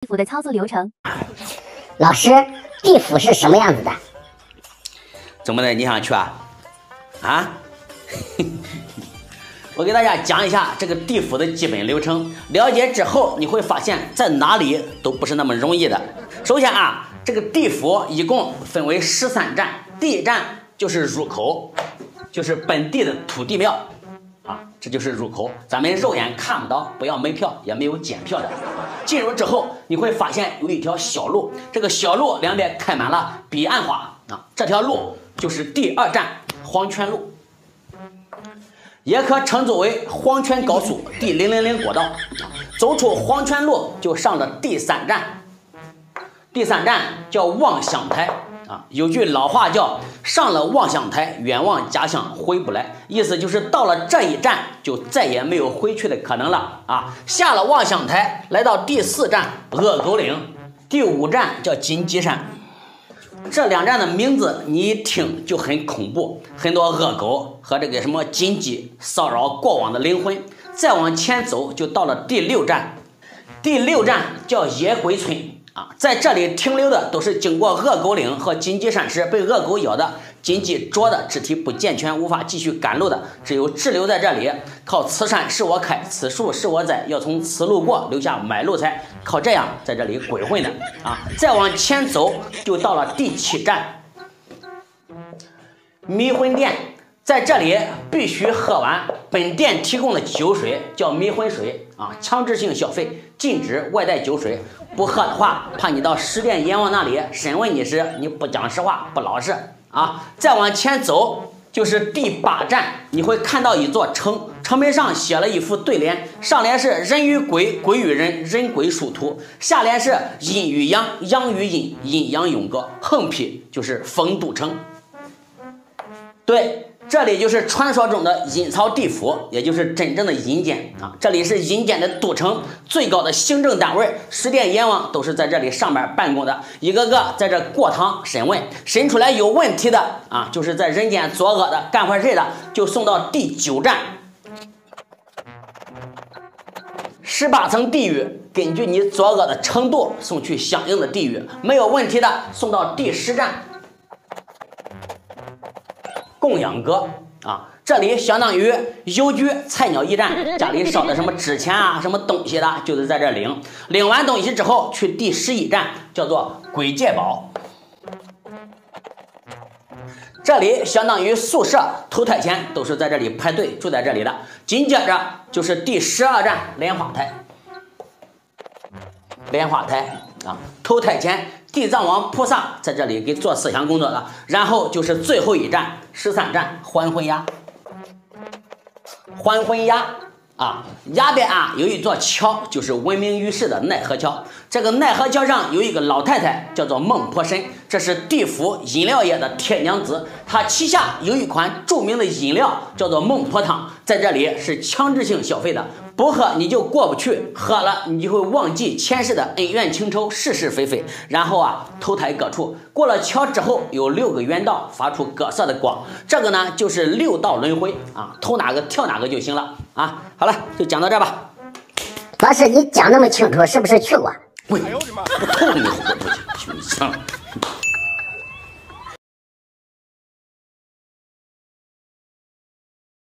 地府的操作流程。老师，地府是什么样子的？怎么的？你想去啊？啊？我给大家讲一下这个地府的基本流程。了解之后，你会发现在哪里都不是那么容易的。首先啊，这个地府一共分为十三站，第一站就是入口，就是本地的土地庙。啊，这就是入口，咱们肉眼看不到，不要门票，也没有检票的。进入之后，你会发现有一条小路，这个小路两边开满了彼岸花啊，这条路就是第二站黄泉路，也可称作为黄泉高速第零零零国道。走出黄泉路，就上了第三站，第三站叫望乡台。啊，有句老话叫“上了望乡台，远望家乡回不来”，意思就是到了这一站就再也没有回去的可能了啊。下了望乡台，来到第四站恶狗岭，第五站叫金鸡山。这两站的名字你一听就很恐怖，很多恶狗和这个什么金鸡骚扰过往的灵魂。再往前走就到了第六站，第六站叫野鬼村。啊，在这里停留的都是经过恶狗岭和金鸡山时被恶狗咬的、金鸡啄的、肢体不健全、无法继续赶路的，只有滞留在这里，靠此山是我开，此树是我栽，要从此路过，留下买路财，靠这样在这里鬼混的啊！再往前走，就到了第七站，迷魂殿。在这里必须喝完本店提供的酒水，叫迷魂水啊，强制性消费，禁止外带酒水。不喝的话，怕你到十殿阎王那里审问你时，你不讲实话，不老实啊。再往前走就是第八站，你会看到一座城，城门上写了一副对联，上联是人与鬼，鬼与人，人鬼殊途；下联是阴与阳，阳与阴，阴阳永隔。横批就是丰都城。对。这里就是传说中的阴曹地府，也就是真正的阴间啊！这里是阴间的都城，最高的行政单位，十殿阎王都是在这里上班办公的，一个个在这过堂审问，审出来有问题的啊，就是在人间作恶的、干坏事的，就送到第九站，十八层地狱，根据你作恶的程度送去相应的地狱，没有问题的送到第十站。供养阁啊，这里相当于邮局菜鸟驿站，家里烧的什么纸钱啊，什么东西的，就是在这领。领完东西之后，去第十一站，叫做鬼界堡。这里相当于宿舍，投胎前都是在这里排队住在这里的。紧接着就是第十二站莲花台，莲花台啊，投胎前。地藏王菩萨在这里给做思想工作的，然后就是最后一站，十三站还魂崖。还魂崖啊，崖边啊有一座桥，就是闻名于世的奈何桥。这个奈何桥上有一个老太太，叫做孟婆神，这是地府饮料业的铁娘子。她旗下有一款著名的饮料，叫做孟婆汤，在这里是强制性消费的。不喝你就过不去，喝了你就会忘记前世的恩怨情仇、是是非非，然后啊投胎各处。过了桥之后有六个圆道，发出各色的光，这个呢就是六道轮回啊，投哪个跳哪个就行了啊。好了，就讲到这吧。老师，你讲那么清楚，是不是去过？喂，我投你我不去，兄弟。